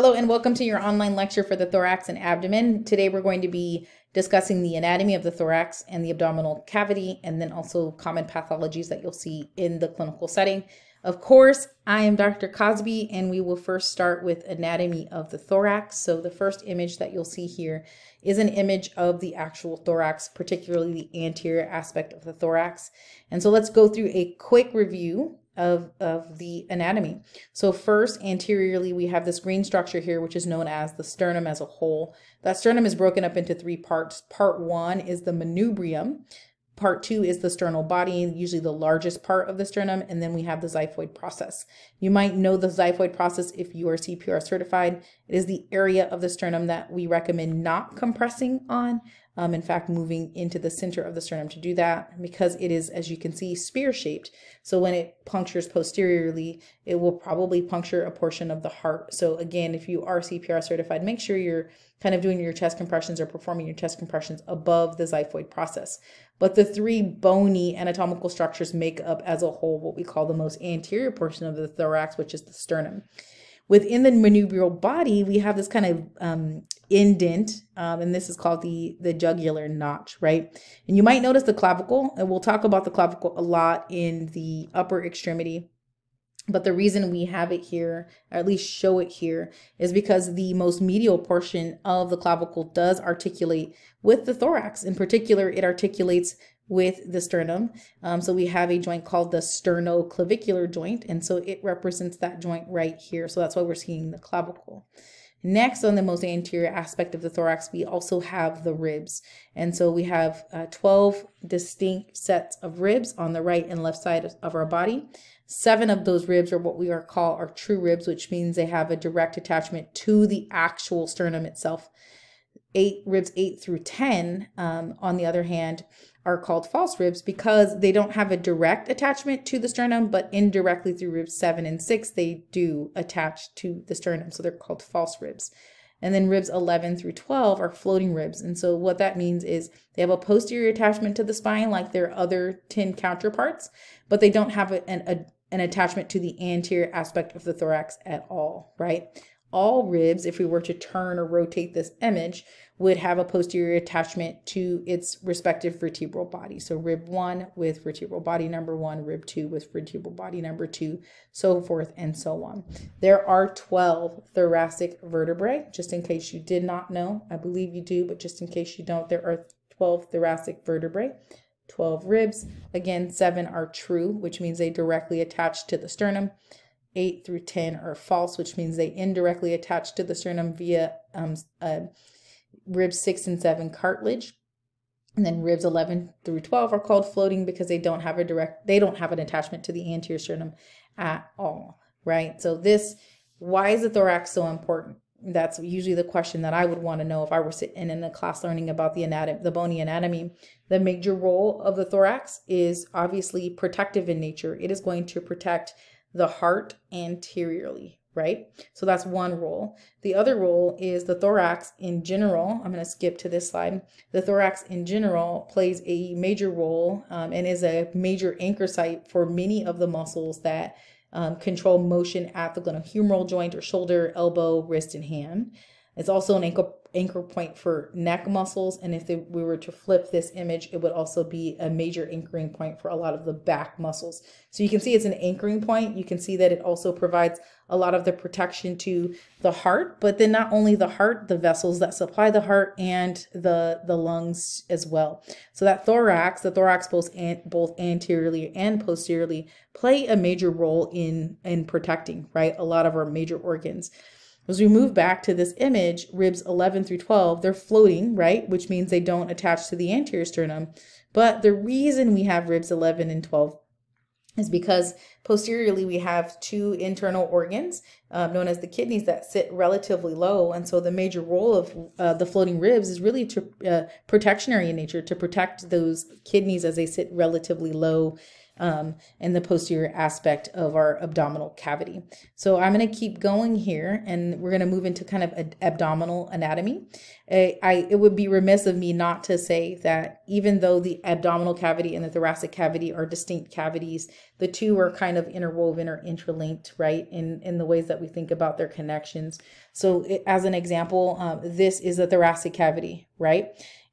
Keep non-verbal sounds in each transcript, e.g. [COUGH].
Hello and welcome to your online lecture for the thorax and abdomen. Today we're going to be discussing the anatomy of the thorax and the abdominal cavity and then also common pathologies that you'll see in the clinical setting. Of course, I am Dr. Cosby and we will first start with anatomy of the thorax. So the first image that you'll see here is an image of the actual thorax, particularly the anterior aspect of the thorax. And so let's go through a quick review of, of the anatomy. So first, anteriorly, we have this green structure here, which is known as the sternum as a whole. That sternum is broken up into three parts. Part one is the manubrium. Part two is the sternal body, usually the largest part of the sternum, and then we have the xiphoid process. You might know the xiphoid process if you are CPR certified. It is the area of the sternum that we recommend not compressing on. Um, in fact, moving into the center of the sternum to do that because it is, as you can see, spear shaped. So when it punctures posteriorly, it will probably puncture a portion of the heart. So again, if you are CPR certified, make sure you're kind of doing your chest compressions or performing your chest compressions above the xiphoid process. But the three bony anatomical structures make up as a whole what we call the most anterior portion of the thorax, which is the sternum. Within the manubrial body, we have this kind of um, indent, um, and this is called the, the jugular notch, right? And you might notice the clavicle, and we'll talk about the clavicle a lot in the upper extremity. But the reason we have it here, or at least show it here, is because the most medial portion of the clavicle does articulate with the thorax. In particular, it articulates with the sternum. Um, so we have a joint called the sternoclavicular joint, and so it represents that joint right here. So that's why we're seeing the clavicle. Next, on the most anterior aspect of the thorax, we also have the ribs. And so we have uh, 12 distinct sets of ribs on the right and left side of our body. Seven of those ribs are what we are call our true ribs, which means they have a direct attachment to the actual sternum itself. Eight ribs, eight through 10, um, on the other hand, are called false ribs because they don't have a direct attachment to the sternum, but indirectly through ribs seven and six, they do attach to the sternum. So they're called false ribs. And then ribs 11 through 12 are floating ribs. And so what that means is they have a posterior attachment to the spine like their other 10 counterparts, but they don't have an, a, an attachment to the anterior aspect of the thorax at all, right? All ribs, if we were to turn or rotate this image, would have a posterior attachment to its respective vertebral body. So rib one with vertebral body number one, rib two with vertebral body number two, so forth and so on. There are 12 thoracic vertebrae, just in case you did not know. I believe you do, but just in case you don't, there are 12 thoracic vertebrae. 12 ribs. Again, seven are true, which means they directly attach to the sternum. 8 through 10 are false, which means they indirectly attach to the sternum via um, uh, ribs 6 and 7 cartilage. And then ribs 11 through 12 are called floating because they don't have a direct, they don't have an attachment to the anterior sternum at all, right? So this, why is the thorax so important? That's usually the question that I would want to know if I were sitting in a class learning about the anatomy, the bony anatomy. The major role of the thorax is obviously protective in nature. It is going to protect the heart anteriorly, right? So that's one role. The other role is the thorax in general. I'm going to skip to this slide. The thorax in general plays a major role um, and is a major anchor site for many of the muscles that um, control motion at the glenohumeral joint or shoulder, elbow, wrist, and hand. It's also an anchor, anchor point for neck muscles. And if they, we were to flip this image, it would also be a major anchoring point for a lot of the back muscles. So you can see it's an anchoring point. You can see that it also provides a lot of the protection to the heart, but then not only the heart, the vessels that supply the heart and the, the lungs as well. So that thorax, the thorax both, an, both anteriorly and posteriorly play a major role in, in protecting, right? A lot of our major organs. As we move back to this image, ribs 11 through 12, they're floating, right? Which means they don't attach to the anterior sternum. But the reason we have ribs 11 and 12 is because posteriorly we have two internal organs um, known as the kidneys that sit relatively low. And so the major role of uh, the floating ribs is really to uh, protectionary in nature, to protect those kidneys as they sit relatively low um, and the posterior aspect of our abdominal cavity. So I'm going to keep going here and we're going to move into kind of abdominal anatomy. I, I, it would be remiss of me not to say that even though the abdominal cavity and the thoracic cavity are distinct cavities, the two are kind of interwoven or interlinked, right, in, in the ways that we think about their connections. So it, as an example, um, this is a thoracic cavity, right?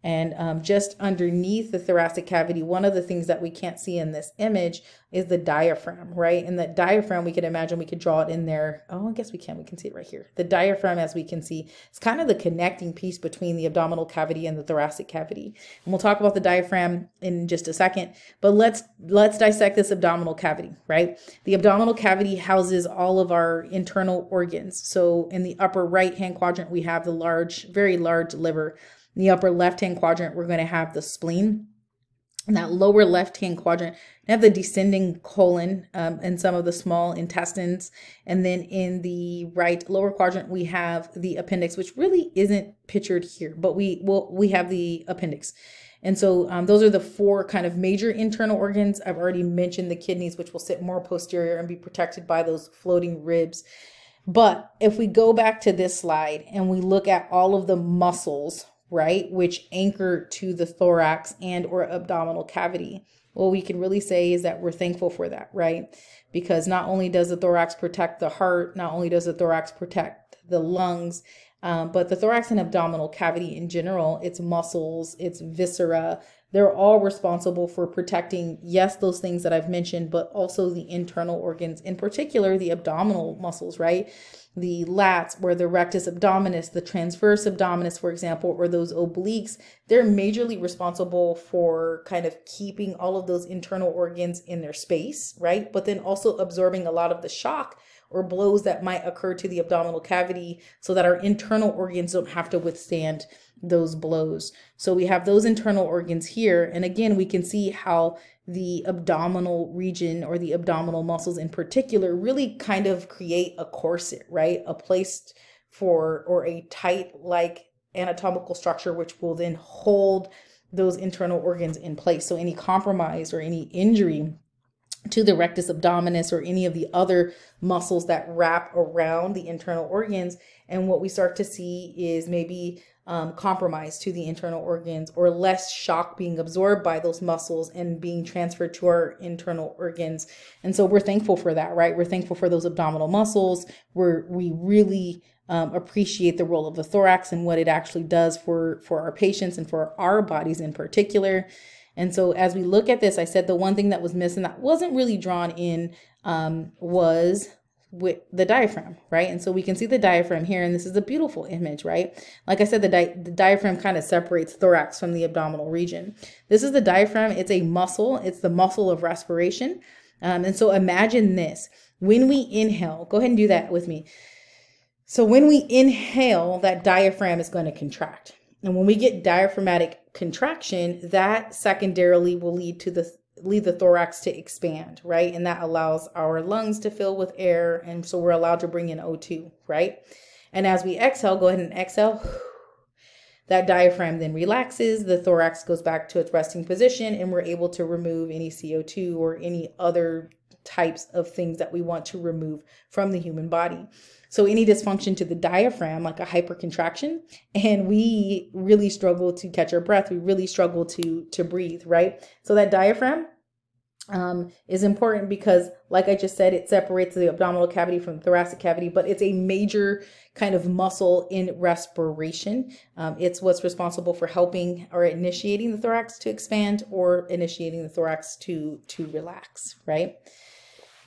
And um, just underneath the thoracic cavity, one of the things that we can't see in this image is the diaphragm, right? And that diaphragm, we could imagine we could draw it in there. Oh, I guess we can. We can see it right here. The diaphragm, as we can see, is kind of the connecting piece between the abdominal cavity and the thoracic cavity. And we'll talk about the diaphragm in just a second. But let's let's dissect this abdominal cavity, right? The abdominal cavity houses all of our internal organs. So in the upper right hand quadrant, we have the large, very large liver. In the upper left-hand quadrant, we're going to have the spleen. In that lower left-hand quadrant, we have the descending colon um, and some of the small intestines. And then in the right lower quadrant, we have the appendix, which really isn't pictured here, but we will we have the appendix. And so um, those are the four kind of major internal organs. I've already mentioned the kidneys, which will sit more posterior and be protected by those floating ribs. But if we go back to this slide and we look at all of the muscles, right, which anchor to the thorax and or abdominal cavity. What we can really say is that we're thankful for that, right? Because not only does the thorax protect the heart, not only does the thorax protect the lungs, um, but the thorax and abdominal cavity in general, its muscles, its viscera, they're all responsible for protecting, yes, those things that I've mentioned, but also the internal organs, in particular the abdominal muscles, right? The lats or the rectus abdominis, the transverse abdominis, for example, or those obliques, they're majorly responsible for kind of keeping all of those internal organs in their space, right? But then also absorbing a lot of the shock or blows that might occur to the abdominal cavity so that our internal organs don't have to withstand those blows. So we have those internal organs here. And again, we can see how the abdominal region or the abdominal muscles in particular really kind of create a corset, right? A place for or a tight like anatomical structure which will then hold those internal organs in place. So any compromise or any injury to the rectus abdominis or any of the other muscles that wrap around the internal organs. And what we start to see is maybe um, compromise to the internal organs or less shock being absorbed by those muscles and being transferred to our internal organs. And so we're thankful for that, right? We're thankful for those abdominal muscles. We're, we really um, appreciate the role of the thorax and what it actually does for, for our patients and for our bodies in particular. And so as we look at this, I said the one thing that was missing that wasn't really drawn in um, was with the diaphragm, right? And so we can see the diaphragm here, and this is a beautiful image, right? Like I said, the, di the diaphragm kind of separates thorax from the abdominal region. This is the diaphragm. It's a muscle. It's the muscle of respiration. Um, and so imagine this. When we inhale, go ahead and do that with me. So when we inhale, that diaphragm is going to contract. And when we get diaphragmatic contraction, that secondarily will lead to the lead the thorax to expand, right? And that allows our lungs to fill with air. And so we're allowed to bring in O2, right? And as we exhale, go ahead and exhale. [SIGHS] That diaphragm then relaxes, the thorax goes back to its resting position, and we're able to remove any CO2 or any other types of things that we want to remove from the human body. So any dysfunction to the diaphragm, like a hypercontraction, and we really struggle to catch our breath. We really struggle to to breathe, right? So that diaphragm um, is important because, like I just said, it separates the abdominal cavity from the thoracic cavity, but it's a major kind of muscle in respiration. Um, it's what's responsible for helping or initiating the thorax to expand or initiating the thorax to to relax, right?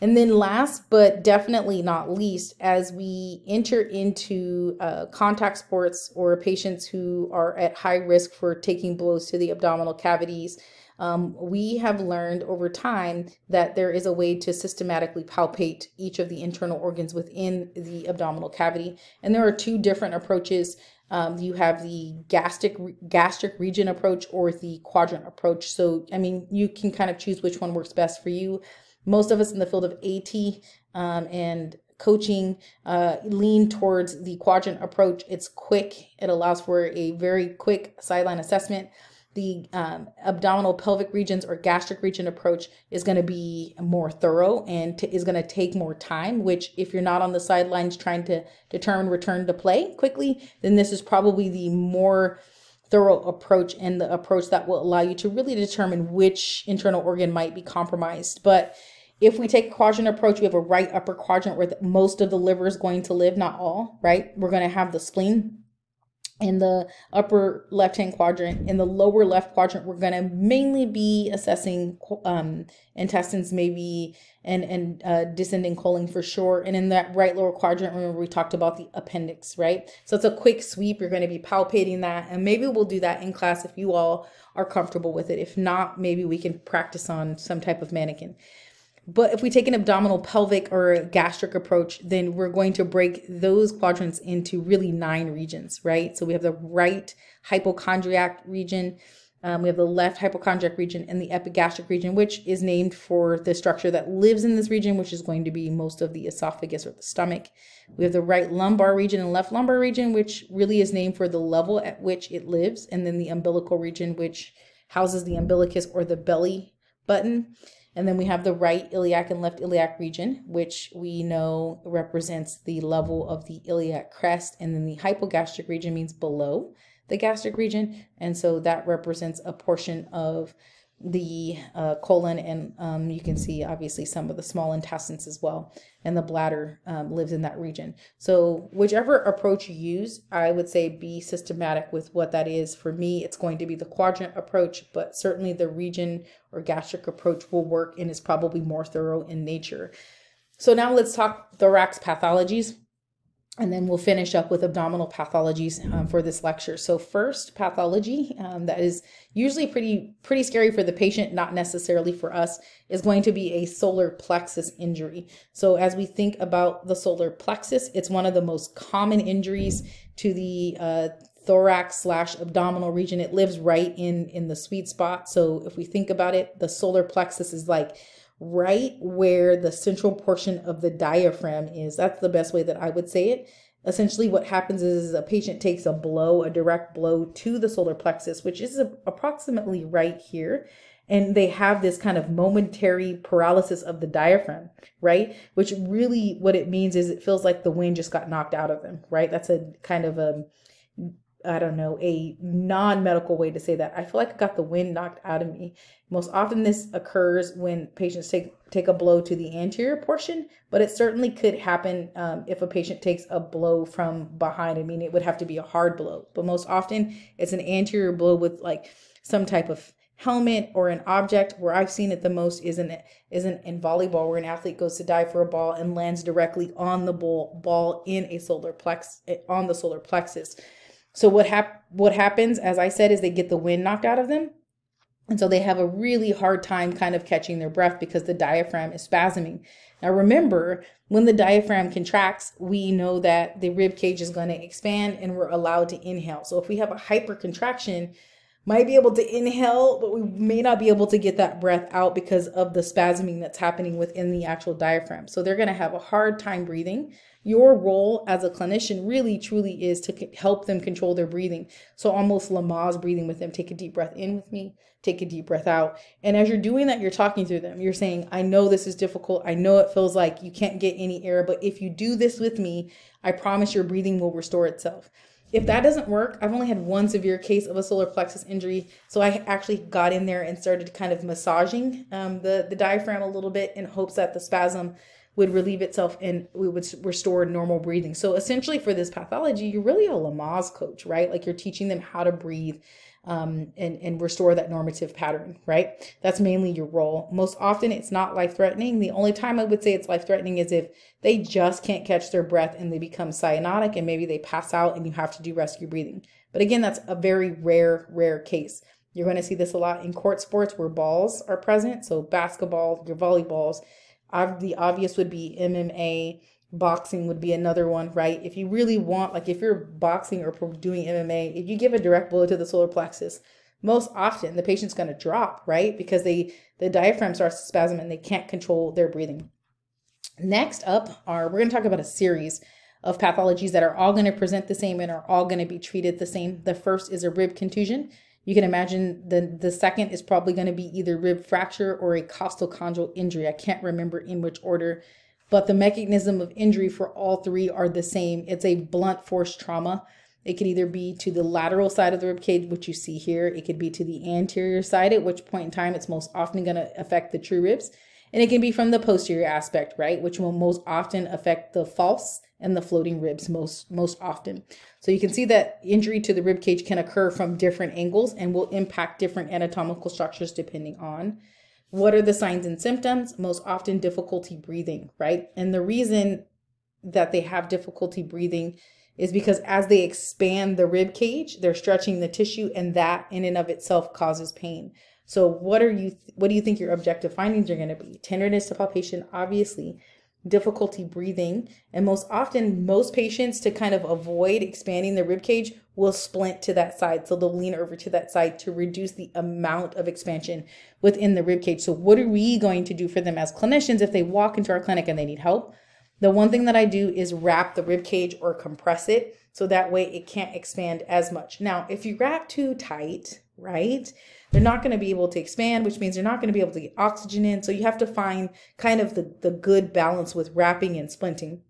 And then last but definitely not least, as we enter into uh, contact sports or patients who are at high risk for taking blows to the abdominal cavities, um, we have learned over time that there is a way to systematically palpate each of the internal organs within the abdominal cavity. And there are two different approaches. Um, you have the gastric gastric region approach or the quadrant approach. So, I mean, you can kind of choose which one works best for you most of us in the field of AT um, and coaching uh, lean towards the quadrant approach. It's quick. It allows for a very quick sideline assessment. the um, abdominal pelvic regions or gastric region approach is going to be more thorough and is going to take more time which if you're not on the sidelines trying to determine return to play quickly then this is probably the more thorough approach and the approach that will allow you to really determine which internal organ might be compromised but if we take a quadrant approach, we have a right upper quadrant where most of the liver is going to live, not all, right? We're going to have the spleen in the upper left hand quadrant. In the lower left quadrant, we're going to mainly be assessing um, intestines, maybe, and, and uh, descending colon for sure. And in that right lower quadrant, remember we talked about the appendix, right? So it's a quick sweep. You're going to be palpating that. And maybe we'll do that in class if you all are comfortable with it. If not, maybe we can practice on some type of mannequin. But if we take an abdominal pelvic or gastric approach, then we're going to break those quadrants into really nine regions, right? So we have the right hypochondriac region, um, we have the left hypochondriac region and the epigastric region, which is named for the structure that lives in this region, which is going to be most of the esophagus or the stomach. We have the right lumbar region and left lumbar region, which really is named for the level at which it lives, and then the umbilical region, which houses the umbilicus or the belly button. And then we have the right iliac and left iliac region, which we know represents the level of the iliac crest. And then the hypogastric region means below the gastric region. And so that represents a portion of the uh, colon and um, you can see obviously some of the small intestines as well. And the bladder um, lives in that region. So whichever approach you use i would say be systematic with what that is. For me it's going to be the quadrant approach but certainly the region or gastric approach will work and is probably more thorough in nature. So now let's talk thorax pathologies and then we'll finish up with abdominal pathologies um, for this lecture. So first, pathology um, that is usually pretty pretty scary for the patient, not necessarily for us, is going to be a solar plexus injury. So as we think about the solar plexus, it's one of the most common injuries to the uh, thorax slash abdominal region. It lives right in in the sweet spot. So if we think about it, the solar plexus is like right where the central portion of the diaphragm is. That's the best way that I would say it. Essentially, what happens is a patient takes a blow, a direct blow to the solar plexus, which is approximately right here. And they have this kind of momentary paralysis of the diaphragm, right? Which really what it means is it feels like the wind just got knocked out of them, right? That's a kind of a I don't know, a non medical way to say that. I feel like I got the wind knocked out of me. Most often, this occurs when patients take take a blow to the anterior portion, but it certainly could happen um, if a patient takes a blow from behind. I mean, it would have to be a hard blow, but most often it's an anterior blow with like some type of helmet or an object. Where I've seen it the most is in isn't in volleyball, where an athlete goes to dive for a ball and lands directly on the ball ball in a solar plex on the solar plexus. So what hap- what happens, as I said, is they get the wind knocked out of them. And so they have a really hard time kind of catching their breath because the diaphragm is spasming. Now remember, when the diaphragm contracts, we know that the rib cage is going to expand and we're allowed to inhale. So if we have a hypercontraction, might be able to inhale, but we may not be able to get that breath out because of the spasming that's happening within the actual diaphragm. So they're going to have a hard time breathing. Your role as a clinician really truly is to help them control their breathing. So almost Lamaze breathing with them. Take a deep breath in with me, take a deep breath out. And as you're doing that, you're talking through them. You're saying, I know this is difficult. I know it feels like you can't get any air, but if you do this with me, I promise your breathing will restore itself. If that doesn't work, I've only had one severe case of a solar plexus injury. So I actually got in there and started kind of massaging um, the, the diaphragm a little bit in hopes that the spasm would relieve itself and we would restore normal breathing. So essentially for this pathology, you're really a Lamaze coach, right? Like you're teaching them how to breathe um, and, and restore that normative pattern, right? That's mainly your role. Most often it's not life threatening. The only time I would say it's life threatening is if they just can't catch their breath and they become cyanotic and maybe they pass out and you have to do rescue breathing. But again, that's a very rare, rare case. You're going to see this a lot in court sports where balls are present. So basketball, your volleyballs, the obvious would be MMA, boxing would be another one, right? If you really want, like if you're boxing or doing MMA, if you give a direct blow to the solar plexus, most often the patient's going to drop, right? Because they the diaphragm starts to spasm and they can't control their breathing. Next up are we're going to talk about a series of pathologies that are all going to present the same and are all going to be treated the same. The first is a rib contusion. You can imagine the, the second is probably going to be either rib fracture or a costochondral injury. I can't remember in which order, but the mechanism of injury for all three are the same. It's a blunt force trauma. It could either be to the lateral side of the rib cage, which you see here. It could be to the anterior side, at which point in time it's most often going to affect the true ribs. And it can be from the posterior aspect, right, which will most often affect the false and the floating ribs most most often. So you can see that injury to the rib cage can occur from different angles and will impact different anatomical structures depending on what are the signs and symptoms? Most often difficulty breathing, right? And the reason that they have difficulty breathing is because as they expand the rib cage, they're stretching the tissue and that in and of itself causes pain. So what are you what do you think your objective findings are going to be? Tenderness to palpation obviously, difficulty breathing, and most often most patients to kind of avoid expanding the rib cage will splint to that side. So they'll lean over to that side to reduce the amount of expansion within the rib cage. So what are we going to do for them as clinicians if they walk into our clinic and they need help? The one thing that I do is wrap the rib cage or compress it so that way it can't expand as much. Now, if you wrap too tight, right, they're not going to be able to expand, which means they're not going to be able to get oxygen in. So you have to find kind of the, the good balance with wrapping and splinting.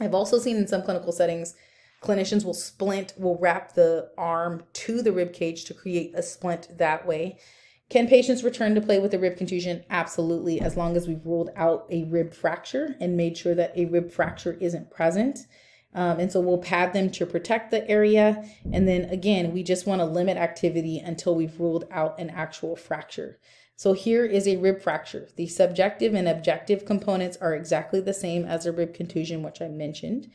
I've also seen in some clinical settings, clinicians will splint, will wrap the arm to the rib cage to create a splint that way. Can patients return to play with a rib contusion? Absolutely, as long as we've ruled out a rib fracture and made sure that a rib fracture isn't present. Um, and so we'll pad them to protect the area. And then again, we just want to limit activity until we've ruled out an actual fracture. So here is a rib fracture. The subjective and objective components are exactly the same as a rib contusion, which I mentioned.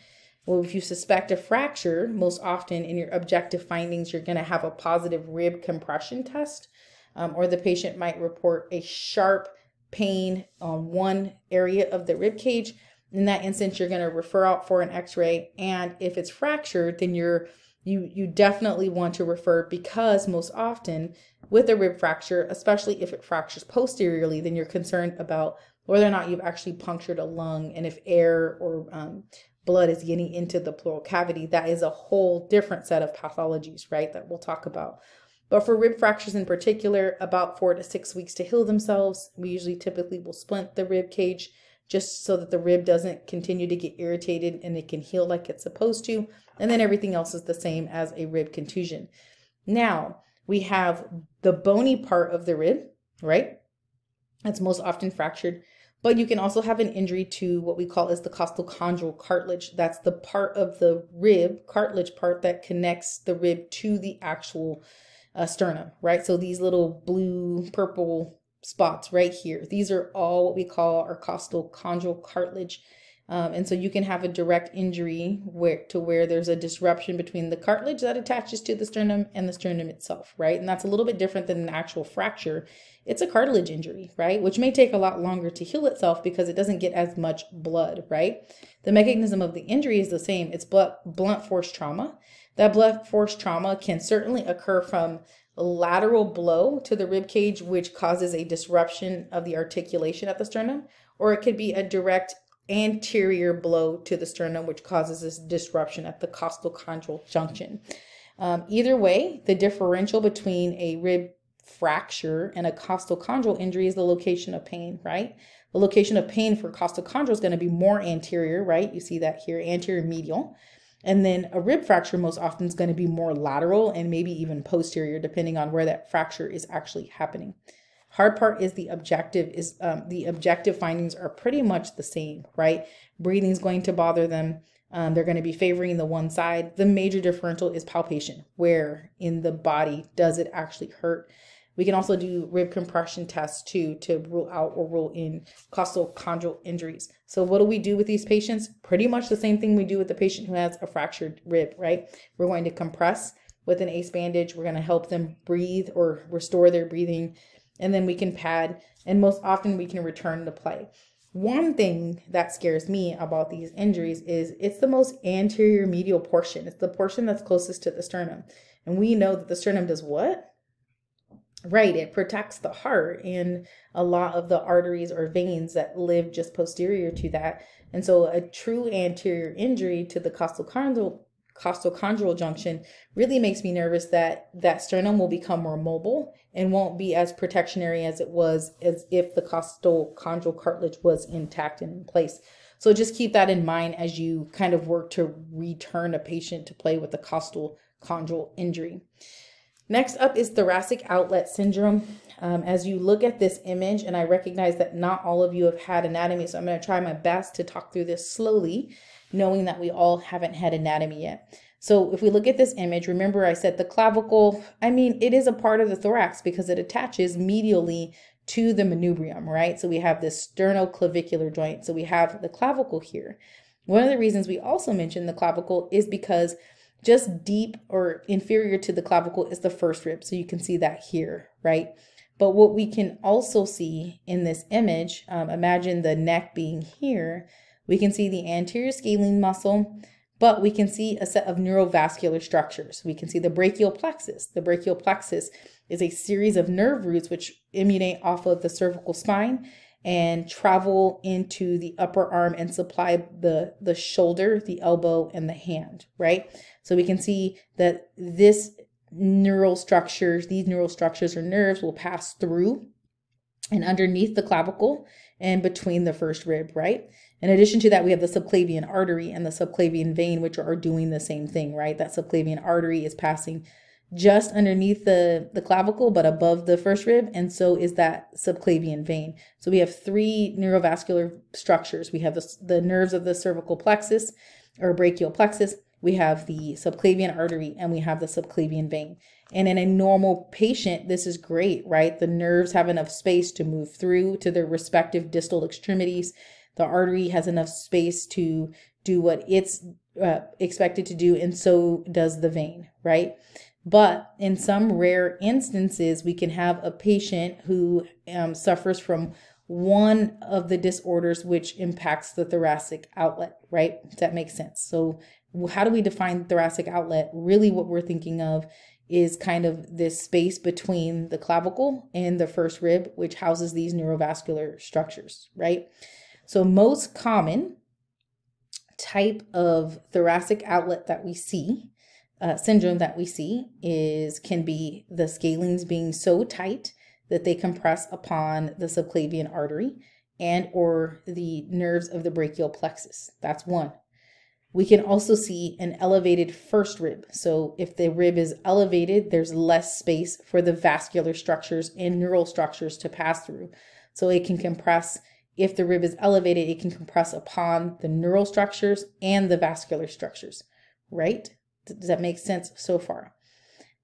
Well, if you suspect a fracture, most often in your objective findings, you're going to have a positive rib compression test um, or the patient might report a sharp pain on one area of the rib cage. In that instance, you're going to refer out for an X-ray, and if it's fractured, then you're you you definitely want to refer because most often with a rib fracture, especially if it fractures posteriorly, then you're concerned about whether or not you've actually punctured a lung and if air or um, blood is getting into the pleural cavity. That is a whole different set of pathologies, right? That we'll talk about. But for rib fractures in particular, about four to six weeks to heal themselves. We usually typically will splint the rib cage just so that the rib doesn't continue to get irritated and it can heal like it's supposed to. And then everything else is the same as a rib contusion. Now, we have the bony part of the rib, right? That's most often fractured. But you can also have an injury to what we call as the costochondral cartilage. That's the part of the rib, cartilage part that connects the rib to the actual uh, sternum, right? So these little blue, purple spots right here, these are all what we call our costochondral cartilage. Um, and so you can have a direct injury where to where there's a disruption between the cartilage that attaches to the sternum and the sternum itself, right? And that's a little bit different than an actual fracture. It's a cartilage injury, right? Which may take a lot longer to heal itself because it doesn't get as much blood, right? The mechanism of the injury is the same. It's blunt blunt force trauma. That blunt force trauma can certainly occur from lateral blow to the rib cage, which causes a disruption of the articulation at the sternum, or it could be a direct anterior blow to the sternum, which causes this disruption at the costochondral junction. Um, either way, the differential between a rib fracture and a costochondral injury is the location of pain, right? The location of pain for costochondral is going to be more anterior, right? You see that here, anterior medial. And then a rib fracture most often is going to be more lateral and maybe even posterior, depending on where that fracture is actually happening. Hard part is the objective is um, the objective findings are pretty much the same, right? Breathing is going to bother them. Um, they're going to be favoring the one side. The major differential is palpation. Where in the body does it actually hurt? We can also do rib compression tests too to rule out or rule in costochondral injuries. So what do we do with these patients? Pretty much the same thing we do with the patient who has a fractured rib, right? We're going to compress with an ACE bandage. We're going to help them breathe or restore their breathing. And then we can pad and most often we can return to play. One thing that scares me about these injuries is it's the most anterior medial portion. It's the portion that's closest to the sternum. And we know that the sternum does what? Right, it protects the heart and a lot of the arteries or veins that live just posterior to that. And so a true anterior injury to the costochondral costochondral junction really makes me nervous that that sternum will become more mobile and won't be as protectionary as it was as if the costochondral cartilage was intact and in place. So just keep that in mind as you kind of work to return a patient to play with the costochondral injury. Next up is thoracic outlet syndrome. Um, as you look at this image, and I recognize that not all of you have had anatomy, so I'm going to try my best to talk through this slowly, knowing that we all haven't had anatomy yet. So if we look at this image, remember I said the clavicle, I mean, it is a part of the thorax because it attaches medially to the manubrium, right? So we have this sternoclavicular joint. So we have the clavicle here. One of the reasons we also mentioned the clavicle is because just deep or inferior to the clavicle is the first rib. So you can see that here, right? But what we can also see in this image, um, imagine the neck being here, we can see the anterior scalene muscle, but we can see a set of neurovascular structures. We can see the brachial plexus. The brachial plexus is a series of nerve roots which emanate off of the cervical spine and travel into the upper arm and supply the, the shoulder, the elbow, and the hand, right? So we can see that this neural structures, these neural structures or nerves will pass through and underneath the clavicle and between the first rib, right? In addition to that, we have the subclavian artery and the subclavian vein, which are doing the same thing, right? That subclavian artery is passing just underneath the, the clavicle, but above the first rib, and so is that subclavian vein. So we have three neurovascular structures. We have the, the nerves of the cervical plexus or brachial plexus, we have the subclavian artery, and we have the subclavian vein. And in a normal patient, this is great, right? The nerves have enough space to move through to their respective distal extremities the artery has enough space to do what it's uh, expected to do, and so does the vein, right? But in some rare instances, we can have a patient who um, suffers from one of the disorders which impacts the thoracic outlet, right? That make sense? So, how do we define thoracic outlet? Really, what we're thinking of is kind of this space between the clavicle and the first rib, which houses these neurovascular structures, right? So, most common type of thoracic outlet that we see, uh, syndrome that we see, is can be the scalenes being so tight that they compress upon the subclavian artery and or the nerves of the brachial plexus. That's one. We can also see an elevated first rib. So if the rib is elevated, there's less space for the vascular structures and neural structures to pass through. So it can compress if the rib is elevated, it can compress upon the neural structures and the vascular structures, right? Does that make sense so far?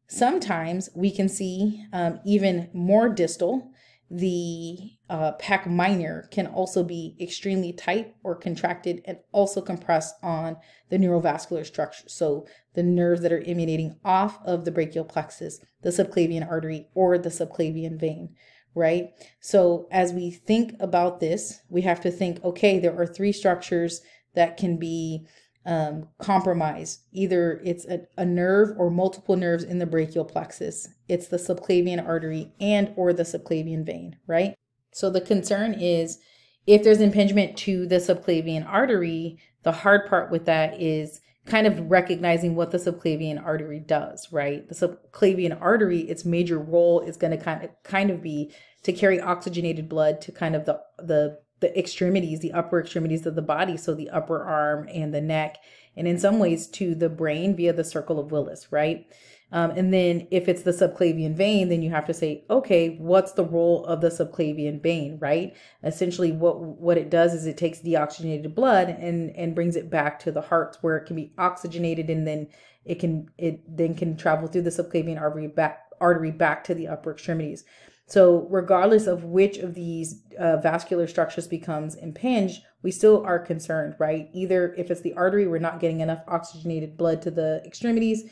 Sometimes we can see um, even more distal. The uh, pec minor can also be extremely tight or contracted and also compress on the neurovascular structure. So the nerves that are emanating off of the brachial plexus, the subclavian artery, or the subclavian vein right? So as we think about this, we have to think okay, there are three structures that can be um, compromised. Either it's a, a nerve or multiple nerves in the brachial plexus. It's the subclavian artery and or the subclavian vein, right? So the concern is if there's impingement to the subclavian artery, the hard part with that is kind of recognizing what the subclavian artery does, right? The subclavian artery, its major role is going to kind of kind of be to carry oxygenated blood to kind of the the the extremities, the upper extremities of the body, so the upper arm and the neck, and in some ways to the brain via the circle of Willis, right? Um, and then if it's the subclavian vein, then you have to say, okay, what's the role of the subclavian vein, right? Essentially, what what it does is it takes deoxygenated blood and and brings it back to the heart where it can be oxygenated, and then it can it then can travel through the subclavian artery back artery back to the upper extremities. So regardless of which of these uh, vascular structures becomes impinged, we still are concerned, right? Either if it's the artery, we're not getting enough oxygenated blood to the extremities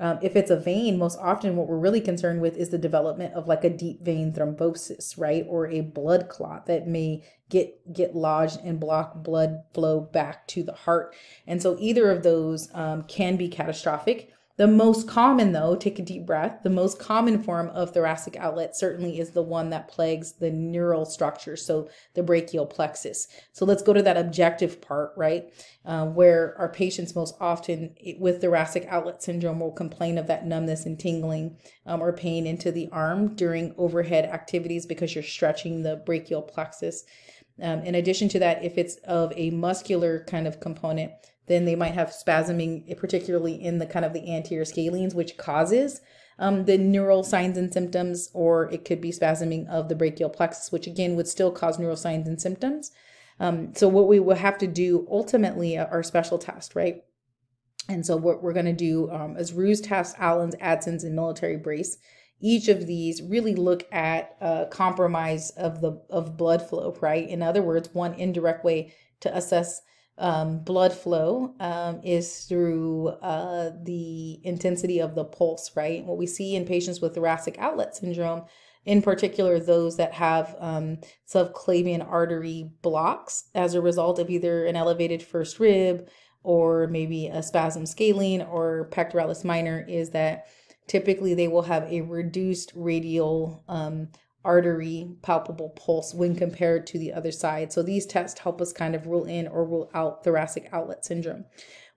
um, if it's a vein, most often what we're really concerned with is the development of like a deep vein thrombosis, right? Or a blood clot that may get get lodged and block blood flow back to the heart. And so either of those um, can be catastrophic The most common, though, take a deep breath, the most common form of thoracic outlet certainly is the one that plagues the neural structure, so the brachial plexus. So let's go to that objective part, right? Uh, where our patients most often with thoracic outlet syndrome will complain of that numbness and tingling um, or pain into the arm during overhead activities because you're stretching the brachial plexus. Um, in addition to that, if it's of a muscular kind of component, then they might have spasming, particularly in the kind of the anterior scalenes, which causes um, the neural signs and symptoms, or it could be spasming of the brachial plexus, which again would still cause neural signs and symptoms. Um, so what we will have to do ultimately are special tests, right? And so what we're going to do um, is Roos test, Allen's, Adson's, and military brace. Each of these really look at a compromise of the of blood flow, right? In other words, one indirect way to assess um, blood flow um, is through uh, the intensity of the pulse, right? What we see in patients with thoracic outlet syndrome, in particular those that have um, subclavian artery blocks as a result of either an elevated first rib or maybe a spasm scalene or pectoralis minor, is that typically they will have a reduced radial um, artery palpable pulse when compared to the other side. So these tests help us kind of rule in or rule out thoracic outlet syndrome.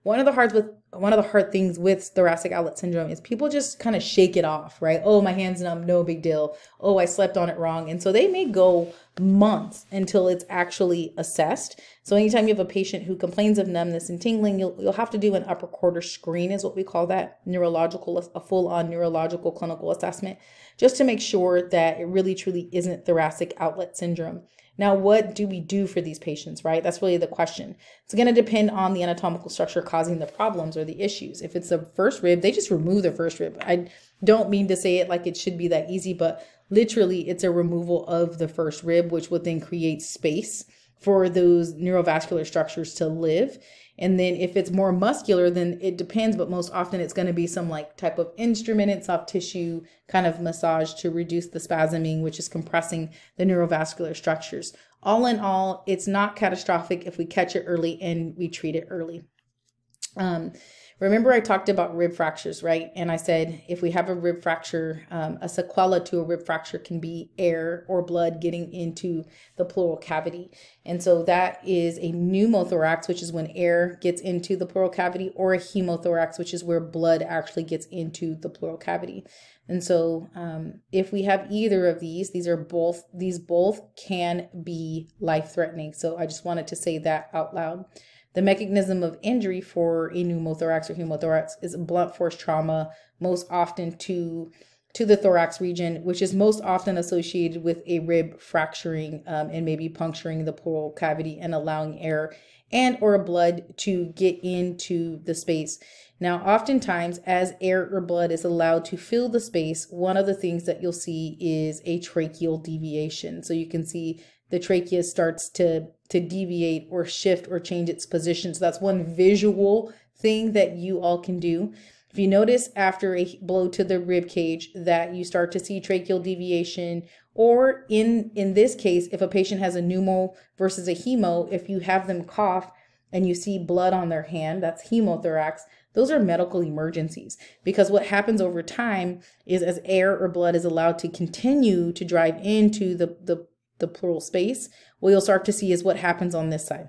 One of the hard with one of the hard things with thoracic outlet syndrome is people just kind of shake it off, right? Oh, my hand's numb, no big deal. Oh, I slept on it wrong. And so they may go months until it's actually assessed. So anytime you have a patient who complains of numbness and tingling, you'll, you'll have to do an upper quarter screen is what we call that, neurological, a full-on neurological clinical assessment, just to make sure that it really truly isn't thoracic outlet syndrome. Now, what do we do for these patients, right? That's really the question. It's going to depend on the anatomical structure causing the problems or the issues. If it's the first rib, they just remove the first rib. I don't mean to say it like it should be that easy, but literally it's a removal of the first rib, which would then create space for those neurovascular structures to live. And then if it's more muscular, then it depends, but most often it's going to be some like type of instrumented soft tissue kind of massage to reduce the spasming, which is compressing the neurovascular structures. All in all, it's not catastrophic if we catch it early and we treat it early. Um, Remember, I talked about rib fractures, right? And I said if we have a rib fracture, um, a sequela to a rib fracture can be air or blood getting into the pleural cavity. And so that is a pneumothorax, which is when air gets into the pleural cavity, or a hemothorax, which is where blood actually gets into the pleural cavity. And so um, if we have either of these, these are both, these both can be life threatening. So I just wanted to say that out loud. The mechanism of injury for a pneumothorax or hemothorax is blunt force trauma, most often to to the thorax region, which is most often associated with a rib fracturing um, and maybe puncturing the pleural cavity and allowing air and or blood to get into the space. Now, oftentimes, as air or blood is allowed to fill the space, one of the things that you'll see is a tracheal deviation. So you can see the trachea starts to to deviate or shift or change its position. So that's one visual thing that you all can do. If you notice after a blow to the rib cage that you start to see tracheal deviation, or in in this case, if a patient has a pneumo versus a hemo, if you have them cough and you see blood on their hand, that's hemothorax. Those are medical emergencies because what happens over time is as air or blood is allowed to continue to drive into the, the the pleural space, what you'll start to see is what happens on this side.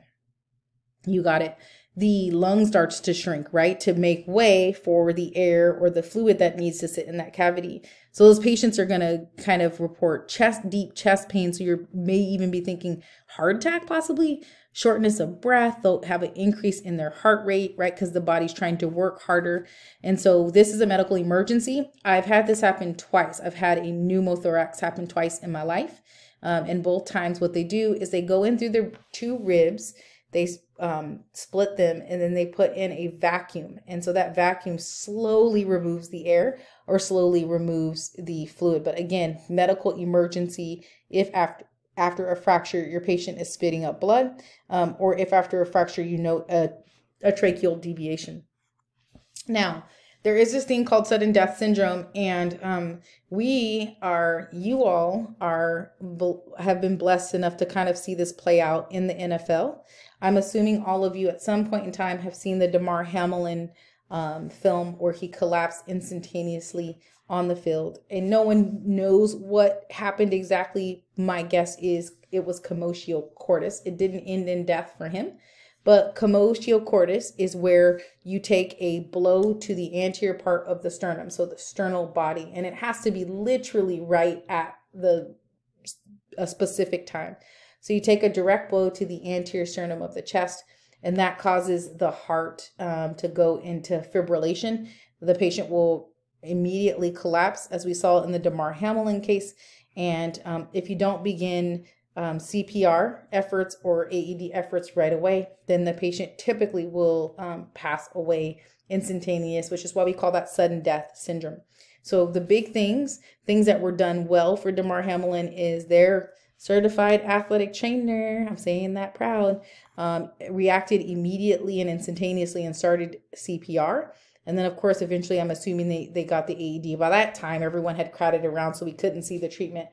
You got it. The lung starts to shrink, right? To make way for the air or the fluid that needs to sit in that cavity. So those patients are going to kind of report chest, deep chest pain. So you may even be thinking heart attack, possibly shortness of breath. They'll have an increase in their heart rate, right? Because the body's trying to work harder. And so this is a medical emergency. I've had this happen twice. I've had a pneumothorax happen twice in my life. Um, and both times, what they do is they go in through the two ribs, they um, split them, and then they put in a vacuum. And so that vacuum slowly removes the air or slowly removes the fluid. But again, medical emergency if after after a fracture your patient is spitting up blood, um, or if after a fracture you note a, a tracheal deviation. Now, there is this thing called sudden death syndrome and um, we are you all are have been blessed enough to kind of see this play out in the nfl i'm assuming all of you at some point in time have seen the Damar Hamlin um, film where he collapsed instantaneously on the field and no one knows what happened exactly. My guess is it was commotio cordis. It didn't end in death for him but commotio cordis is where you take a blow to the anterior part of the sternum so the sternal body and it has to be literally right at the a specific time so you take a direct blow to the anterior sternum of the chest and that causes the heart um, to go into fibrillation the patient will immediately collapse, as we saw in the Damar Hamlin case. And um, if you don't begin um, CPR efforts or AED efforts right away, then the patient typically will um, pass away instantaneous, which is why we call that sudden death syndrome. So the big things, things that were done well for Damar Hamlin is their certified athletic trainer, I'm saying that proud, um, reacted immediately and instantaneously and started CPR. And then, of course, eventually, I'm assuming they, they got the AED. By that time, everyone had crowded around, so we couldn't see the treatment.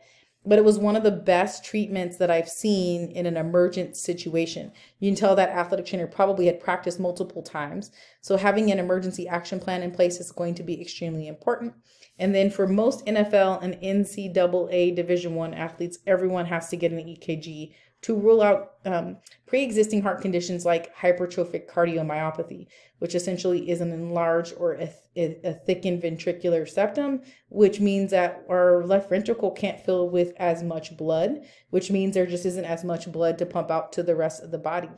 But it was one of the best treatments that I've seen in an emergent situation. You can tell that athletic trainer probably had practiced multiple times. So having an emergency action plan in place is going to be extremely important. And then for most NFL and NCAA Division One athletes, everyone has to get an EKG to rule out um, pre-existing heart conditions like hypertrophic cardiomyopathy, which essentially is an enlarged or a, a, thickened ventricular septum, which means that our left ventricle can't fill with as much blood, which means there just isn't as much blood to pump out to the rest of the body.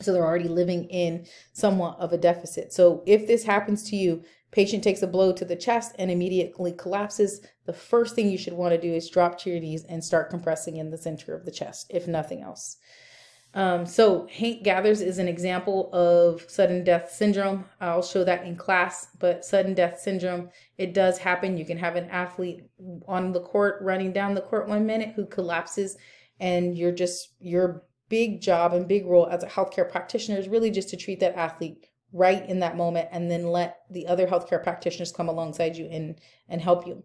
So they're already living in somewhat of a deficit. So if this happens to you, patient takes a blow to the chest and immediately collapses, the first thing you should want to do is drop to your knees and start compressing in the center of the chest, if nothing else. Um, so Hank Gathers is an example of sudden death syndrome. I'll show that in class, but sudden death syndrome, it does happen. You can have an athlete on the court running down the court one minute who collapses and you're just, your big job and big role as a healthcare practitioner is really just to treat that athlete right in that moment and then let the other healthcare practitioners come alongside you and, and help you.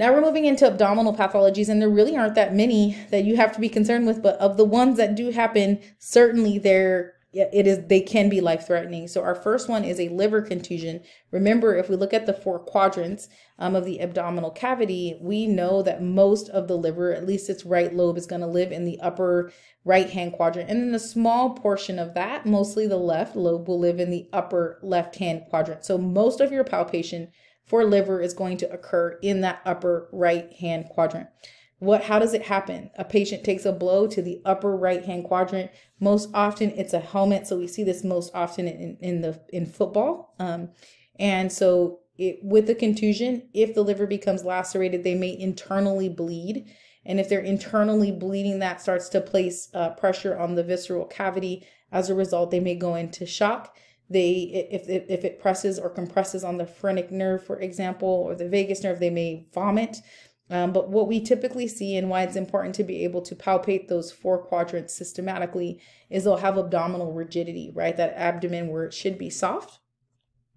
Now we're moving into abdominal pathologies, and there really aren't that many that you have to be concerned with, but of the ones that do happen, certainly there it is they can be life threatening. So our first one is a liver contusion. Remember, if we look at the four quadrants um, of the abdominal cavity, we know that most of the liver, at least its right lobe, is going to live in the upper right hand quadrant, and then a small portion of that, mostly the left lobe, will live in the upper left hand quadrant. So most of your palpation for liver is going to occur in that upper right hand quadrant. What, how does it happen? A patient takes a blow to the upper right hand quadrant. Most often it's a helmet. So we see this most often in, in the, in football. Um, and so it, with the contusion, if the liver becomes lacerated, they may internally bleed. And if they're internally bleeding, that starts to place uh, pressure on the visceral cavity. As a result, they may go into shock they if, if, if it presses or compresses on the phrenic nerve for example or the vagus nerve they may vomit um, but what we typically see and why it's important to be able to palpate those four quadrants systematically is they'll have abdominal rigidity right that abdomen where it should be soft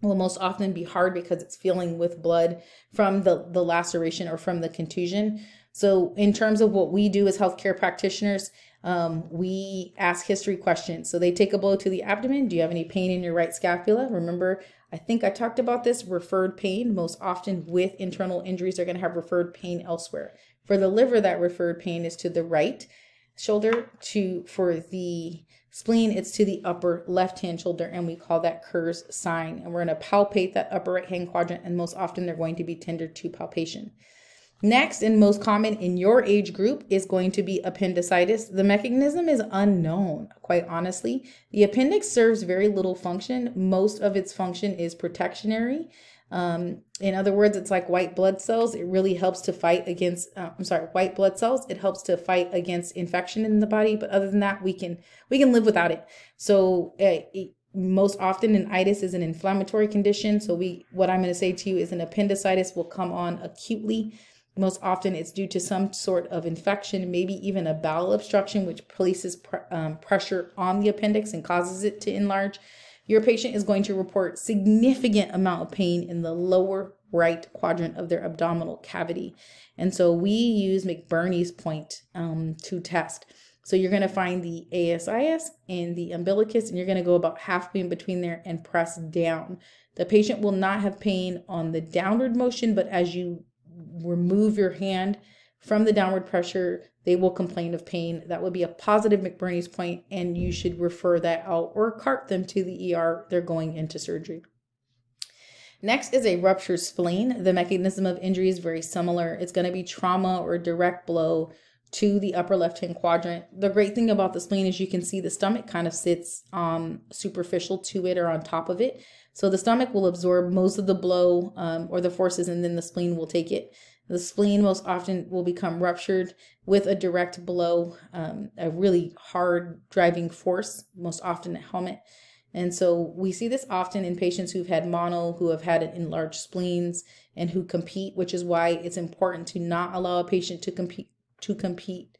will most often be hard because it's filling with blood from the, the laceration or from the contusion. So, in terms of what we do as healthcare practitioners, um, we ask history questions. So they take a blow to the abdomen. Do you have any pain in your right scapula? Remember, I think I talked about this referred pain. Most often with internal injuries, they're going to have referred pain elsewhere. For the liver, that referred pain is to the right shoulder. To for the spleen, it's to the upper left hand shoulder, and we call that Kerr's sign. And we're going to palpate that upper right hand quadrant, and most often they're going to be tender to palpation. Next and most common in your age group is going to be appendicitis. The mechanism is unknown, quite honestly. The appendix serves very little function. Most of its function is protectionary. Um, in other words, it's like white blood cells. It really helps to fight against, uh, I'm sorry, white blood cells. It helps to fight against infection in the body. But other than that, we can, we can live without it. So uh, it, most often an itis is an inflammatory condition. So we, what I'm going to say to you is an appendicitis will come on acutely. Most often, it's due to some sort of infection, maybe even a bowel obstruction, which places pr um, pressure on the appendix and causes it to enlarge. Your patient is going to report significant amount of pain in the lower right quadrant of their abdominal cavity. And so we use McBurney's point um, to test. So you're going to find the ASIS and the umbilicus, and you're going to go about halfway in between there and press down. The patient will not have pain on the downward motion, but as you remove your hand from the downward pressure, they will complain of pain. That would be a positive McBurney's point, and you should refer that out or cart them to the ER. They're going into surgery. Next is a ruptured spleen. The mechanism of injury is very similar. It's going to be trauma or direct blow to the upper left hand quadrant. The great thing about the spleen is you can see the stomach kind of sits um, superficial to it or on top of it. So the stomach will absorb most of the blow um, or the forces, and then the spleen will take it. The spleen most often will become ruptured with a direct blow, um, a really hard driving force, most often a helmet. And so we see this often in patients who've had mono, who have had enlarged spleens, and who compete, which is why it's important to not allow a patient to compete to compete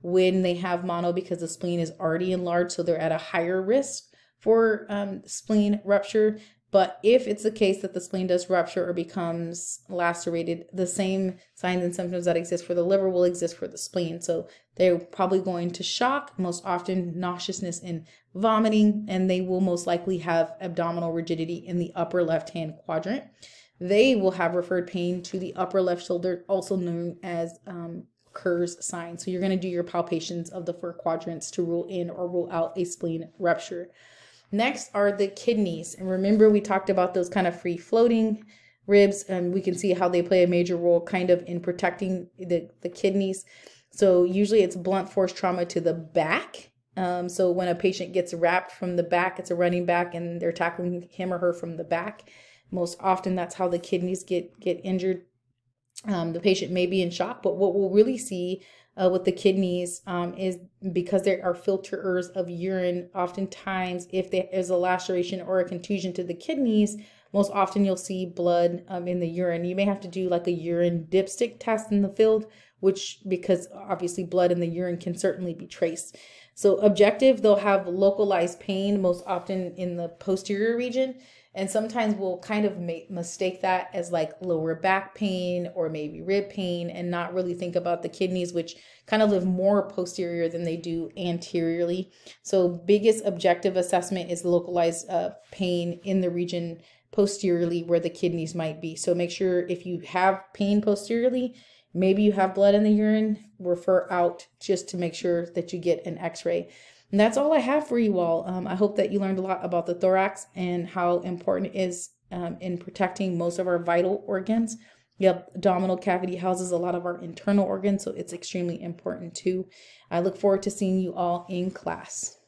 when they have mono because the spleen is already enlarged, so they're at a higher risk for um, spleen rupture. But if it's the case that the spleen does rupture or becomes lacerated, the same signs and symptoms that exist for the liver will exist for the spleen. So they're probably going to shock, most often nauseousness and vomiting, and they will most likely have abdominal rigidity in the upper left hand quadrant. They will have referred pain to the upper left shoulder, also known as um, Kerr's sign. So you're going to do your palpations of the four quadrants to rule in or rule out a spleen rupture. Next are the kidneys. And remember, we talked about those kind of free floating ribs, and we can see how they play a major role kind of in protecting the, the kidneys. So usually it's blunt force trauma to the back. Um, so when a patient gets wrapped from the back, it's a running back and they're tackling him or her from the back. Most often that's how the kidneys get, get injured. Um, the patient may be in shock, but what we'll really see uh, with the kidneys um, is because there are filterers of urine. Oftentimes, if there is a laceration or a contusion to the kidneys, most often you'll see blood um, in the urine. You may have to do like a urine dipstick test in the field, which because obviously blood in the urine can certainly be traced. So objective, they'll have localized pain, most often in the posterior region. And sometimes we'll kind of make, mistake that as like lower back pain or maybe rib pain and not really think about the kidneys, which kind of live more posterior than they do anteriorly. So, biggest objective assessment is localized uh, pain in the region posteriorly where the kidneys might be. So, make sure if you have pain posteriorly, maybe you have blood in the urine, refer out just to make sure that you get an x ray. And that's all I have for you all. Um, I hope that you learned a lot about the thorax and how important it is um, in protecting most of our vital organs. Yep, abdominal cavity houses a lot of our internal organs, so it's extremely important too. I look forward to seeing you all in class.